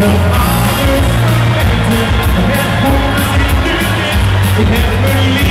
can't believe it.